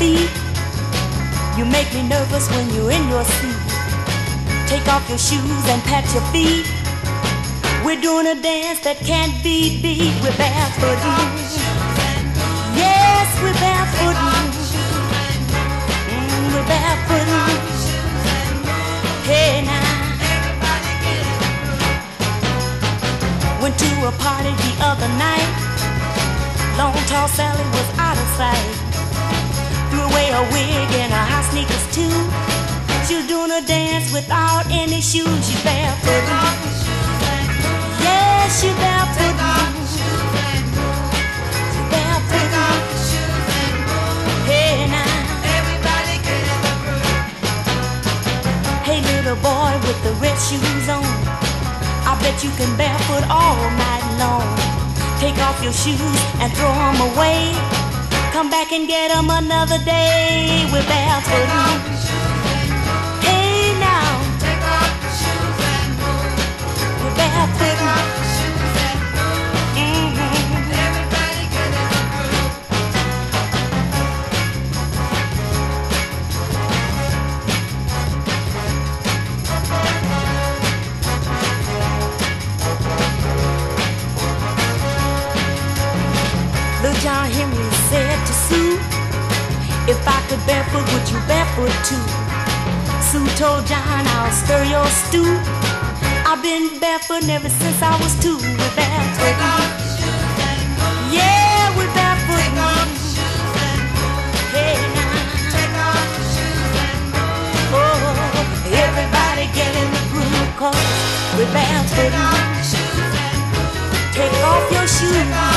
feet. You make me nervous when you're in your seat. Take off your shoes and pat your feet. We're doing a dance that can't be beat. We're barefoot. Yes, we're barefoot. Mm, we're barefoot. Hey now. Went to a party the other night. Long tall Sally was out of sight. Threw away her wig and her high sneakers too. She was doing a dance without any shoes. She's barefoot. Yeah, she's barefoot. Barefoot. Hey now. Hey little boy with the red shoes on. I bet you can barefoot all night long. Take off your shoes and throw them away. Come back and get them another day. We're barefoot. John Henry said to Sue, If I could barefoot, would you barefoot too? Sue told John, I'll stir your stew. I've been barefoot ever since I was two. We're barefoot. Take off shoes and move. Yeah, we're barefoot. Take off shoes and move. Hey now. Take off shoes and move. Oh, everybody get in the groove, cause we're barefoot. Take off shoes and move. Take off your shoes.